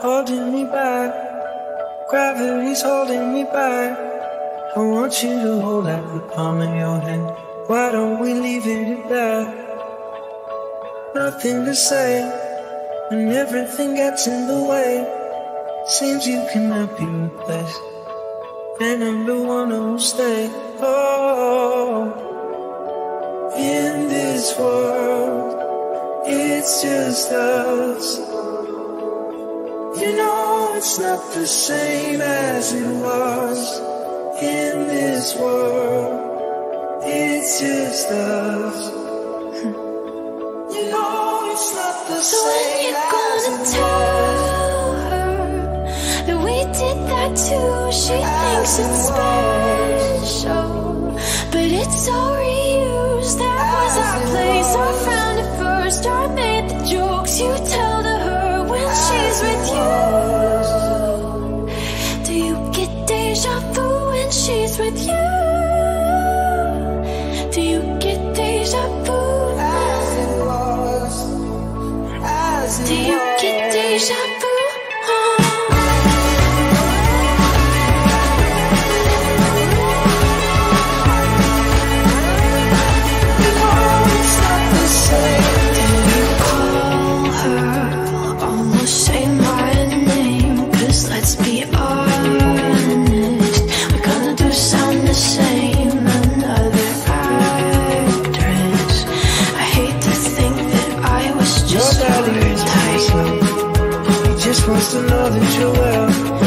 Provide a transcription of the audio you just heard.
holding me back. Gravity's holding me back. I want you to hold out the palm of your hand. Why don't we leave it at that? Nothing to say, and everything gets in the way. Seems you cannot be replaced, and I'm the one who'll stay. Oh, in this world, it's just us. You know it's not the same as it was in this world. It's just us. You know it's not the So when same you as gonna it tell her that we did that too? She thinks it's special, Do you get deja vu when she's with you? supposed to know that you're well